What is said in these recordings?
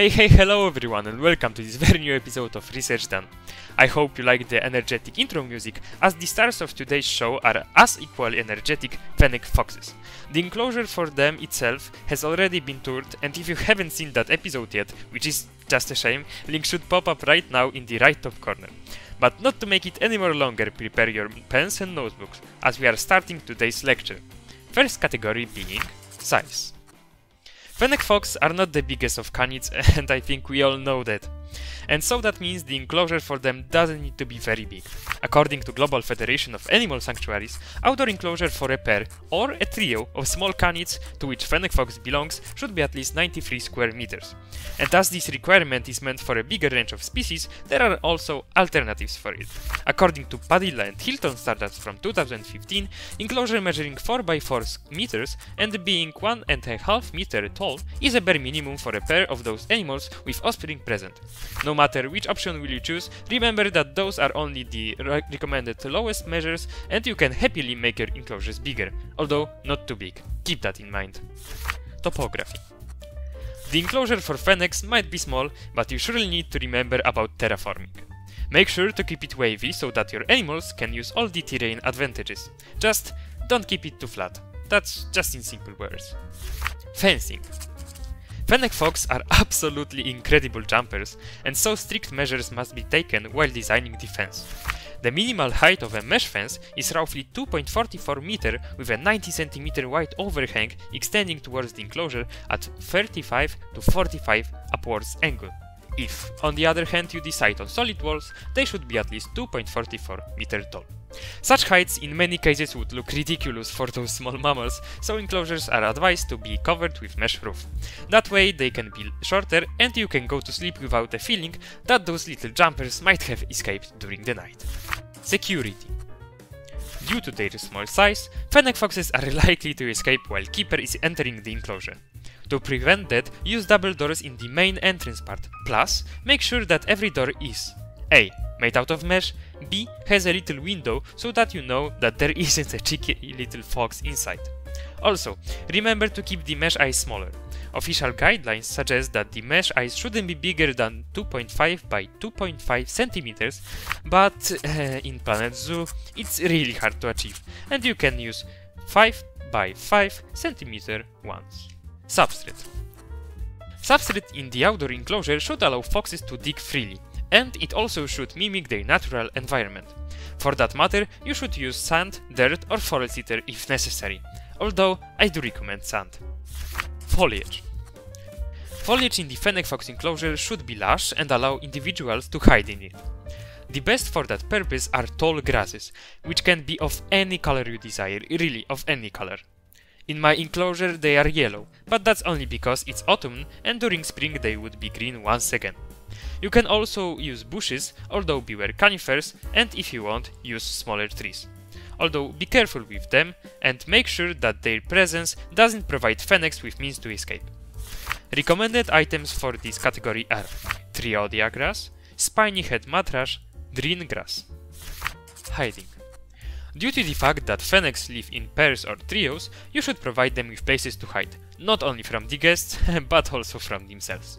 Hey hey hello everyone and welcome to this very new episode of Research Done. I hope you like the energetic intro music as the stars of today's show are as equally energetic Fennec Foxes. The enclosure for them itself has already been toured and if you haven't seen that episode yet, which is just a shame, link should pop up right now in the right top corner. But not to make it any more longer, prepare your pens and notebooks as we are starting today's lecture. First category being size. Fennec Fox are not the biggest of canids and I think we all know that. And so that means the enclosure for them doesn't need to be very big. According to Global Federation of Animal Sanctuaries, outdoor enclosure for a pair or a trio of small canids to which Fennec Fox belongs should be at least 93 square meters. And as this requirement is meant for a bigger range of species, there are also alternatives for it. According to Padilla and Hilton standards from 2015, enclosure measuring 4x4 meters and being 1.5 meter tall is a bare minimum for a pair of those animals with offspring present. No matter which option will you choose, remember that those are only the re recommended lowest measures and you can happily make your enclosures bigger, although not too big. Keep that in mind. Topography. The enclosure for Fennecs might be small, but you surely need to remember about terraforming. Make sure to keep it wavy so that your animals can use all the terrain advantages. Just don't keep it too flat. That's just in simple words. Fencing. Fennec Fox are absolutely incredible jumpers, and so strict measures must be taken while designing the fence. The minimal height of a mesh fence is roughly 2.44 meter with a 90 cm wide overhang extending towards the enclosure at 35 to 45 upwards angle. If, on the other hand, you decide on solid walls, they should be at least 2.44 meter tall. Such heights in many cases would look ridiculous for those small mammals, so enclosures are advised to be covered with mesh roof. That way they can be shorter and you can go to sleep without a feeling that those little jumpers might have escaped during the night. Security Due to their small size, fennec foxes are likely to escape while Keeper is entering the enclosure. To prevent that, use double doors in the main entrance part, plus make sure that every door is A. Made out of mesh, B. Has a little window so that you know that there isn't a cheeky little fox inside. Also, remember to keep the mesh eyes smaller. Official guidelines suggest that the mesh eyes shouldn't be bigger than 2.5 by 2.5 centimeters, but uh, in Planet Zoo it's really hard to achieve, and you can use 5 by 5 centimeter ones. Substrate Substrate in the outdoor enclosure should allow foxes to dig freely, and it also should mimic their natural environment. For that matter, you should use sand, dirt or forest litter if necessary, although I do recommend sand. Foliage Foliage in the fennec fox enclosure should be lush and allow individuals to hide in it. The best for that purpose are tall grasses, which can be of any color you desire, really of any color. In my enclosure they are yellow, but that's only because it's autumn and during spring they would be green once again. You can also use bushes, although beware conifers, and if you want, use smaller trees. Although be careful with them and make sure that their presence doesn't provide fennecs with means to escape. Recommended items for this category are Triodia grass, spiny head mat-rush, green grass. Hiding. Due to the fact that fennecs live in pairs or trios, you should provide them with places to hide, not only from the guests, but also from themselves.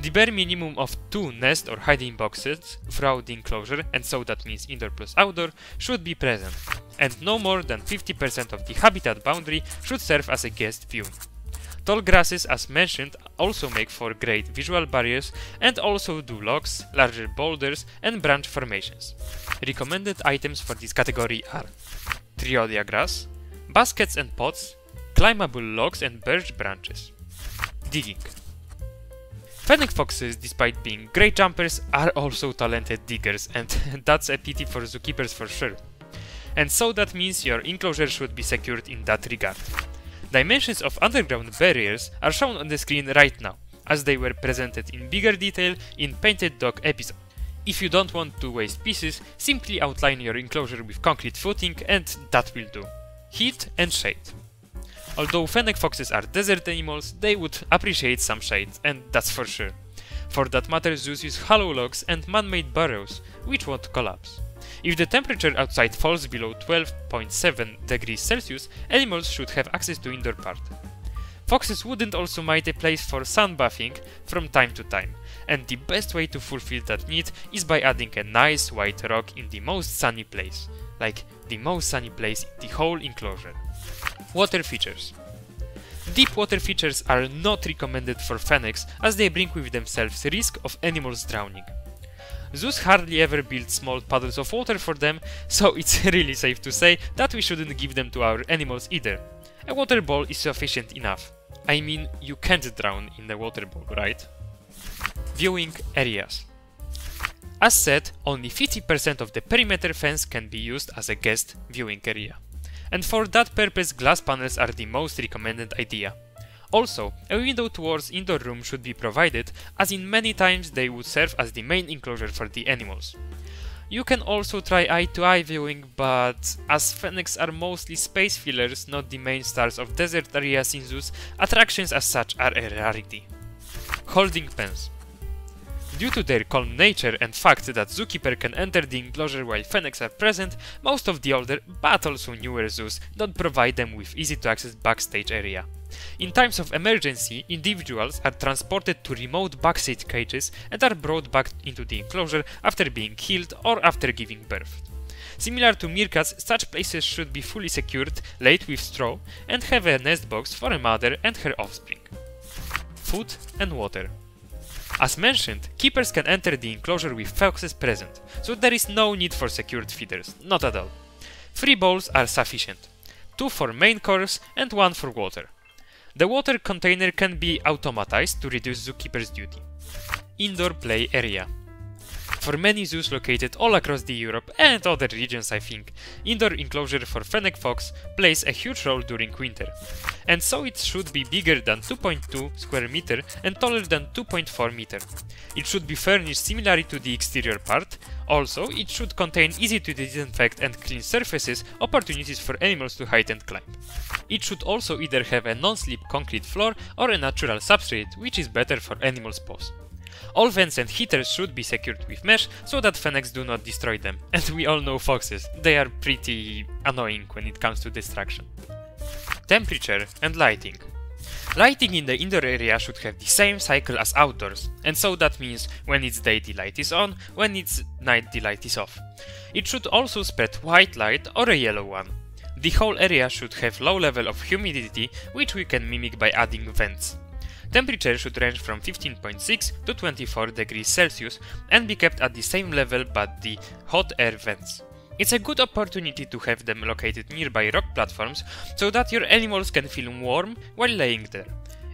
The bare minimum of two nest or hiding boxes throughout the enclosure, and so that means indoor plus outdoor, should be present, and no more than 50% of the habitat boundary should serve as a guest view. Tall grasses, as mentioned, also make for great visual barriers and also do logs, larger boulders and branch formations. Recommended items for this category are Triodia grass, baskets and pots, climbable logs and birch branches. Digging. Fennec foxes, despite being great jumpers, are also talented diggers and that's a pity for zookeepers for sure. And so that means your enclosure should be secured in that regard. Dimensions of underground barriers are shown on the screen right now, as they were presented in bigger detail in Painted Dog episode. If you don't want to waste pieces, simply outline your enclosure with concrete footing and that will do. Heat and shade. Although fennec foxes are desert animals, they would appreciate some shade, and that's for sure. For that matter, zoos use hollow logs and man-made burrows, which won't collapse. If the temperature outside falls below 12.7 degrees Celsius, animals should have access to indoor part. foxes wouldn't also mind a place for sunbathing from time to time, and the best way to fulfill that need is by adding a nice white rock in the most sunny place, like the most sunny place in the whole enclosure. Water features. Deep water features are not recommended for fennecs as they bring with themselves the risk of animals drowning. Zoos hardly ever built small puddles of water for them, so it's really safe to say that we shouldn't give them to our animals either. A water ball is sufficient enough. I mean, you can't drown in a water ball, right? Viewing areas. As said, only 50% of the perimeter fence can be used as a guest viewing area. And for that purpose glass panels are the most recommended idea. Also, a window towards indoor room should be provided, as in many times they would serve as the main enclosure for the animals. You can also try eye-to-eye -eye viewing, but as fennecs are mostly space fillers, not the main stars of desert areas in zoos, attractions as such are a rarity. Holding pens. Due to their calm nature and fact that zookeeper can enter the enclosure while fennecs are present, most of the older, but also newer zoos don't provide them with easy to access backstage area. In times of emergency, individuals are transported to remote backstage cages and are brought back into the enclosure after being killed or after giving birth. Similar to meerkats, such places should be fully secured, laid with straw, and have a nest box for a mother and her offspring. Food and water. As mentioned, keepers can enter the enclosure with foxes present, so there is no need for secured feeders, not at all. Three bowls are sufficient, two for main course and one for water. The water container can be automatized to reduce zookeeper's duty. Indoor play area. For many zoos located all across the Europe and other regions I think, indoor enclosure for fennec fox plays a huge role during winter. And so it should be bigger than 2.2 square meter and taller than 2.4 meter. It should be furnished similarly to the exterior part, also it should contain easy to disinfect and clean surfaces, opportunities for animals to hide and climb. It should also either have a non-slip concrete floor or a natural substrate, which is better for animals' paws. All vents and heaters should be secured with mesh so that fennecs do not destroy them. And we all know foxes, they are pretty annoying when it comes to destruction. Temperature and lighting. Lighting in the indoor area should have the same cycle as outdoors, and so that means when it's day the light is on, when it's night the light is off. It should also spread white light or a yellow one. The whole area should have low level of humidity, which we can mimic by adding vents. Temperature should range from 15.6 to 24 degrees Celsius and be kept at the same level but the hot air vents. It's a good opportunity to have them located nearby rock platforms so that your animals can feel warm while laying there.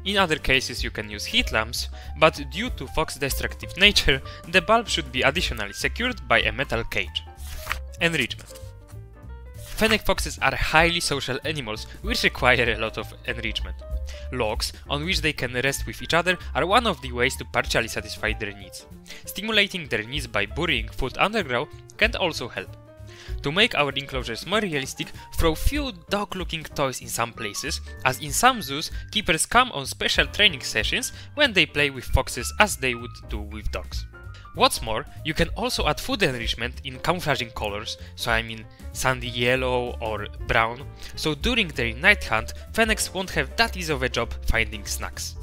In other cases you can use heat lamps, but due to fox destructive nature, the bulb should be additionally secured by a metal cage. Enrichment Fennec foxes are highly social animals which require a lot of enrichment. Logs, on which they can rest with each other, are one of the ways to partially satisfy their needs. Stimulating their needs by burying food underground can also help. To make our enclosures more realistic, throw few dog-looking toys in some places, as in some zoos, keepers come on special training sessions when they play with foxes as they would do with dogs. What's more, you can also add food enrichment in camouflaging colors, so I mean sandy yellow or brown, so during their night hunt, fennecs won't have that easy of a job finding snacks.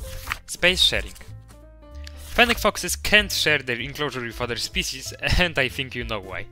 Space sharing. Fennec foxes can't share their enclosure with other species, and I think you know why.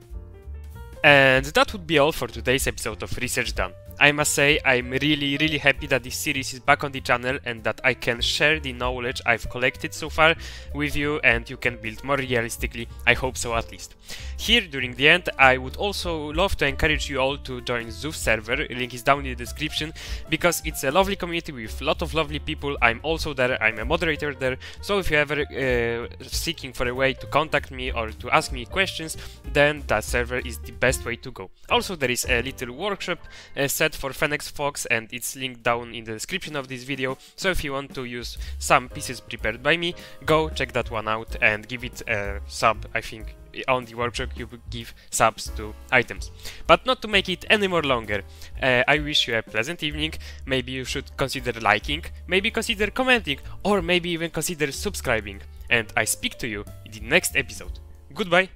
And that would be all for today's episode of Research Done. I must say I'm really really happy that this series is back on the channel and that I can share the knowledge I've collected so far with you and you can build more realistically, I hope so at least. Here during the end I would also love to encourage you all to join ZooF's server, link is down in the description because it's a lovely community with a lot of lovely people, I'm also there, I'm a moderator there, so if you're ever uh, seeking for a way to contact me or to ask me questions, then that server is the best way to go. Also there is a little workshop uh, set for Fennec Fox and it's linked down in the description of this video, so if you want to use some pieces prepared by me, go check that one out and give it a sub, I think on the workshop you give subs to items. But not to make it any more longer, uh, I wish you a pleasant evening, maybe you should consider liking, maybe consider commenting, or maybe even consider subscribing. And I speak to you in the next episode. Goodbye!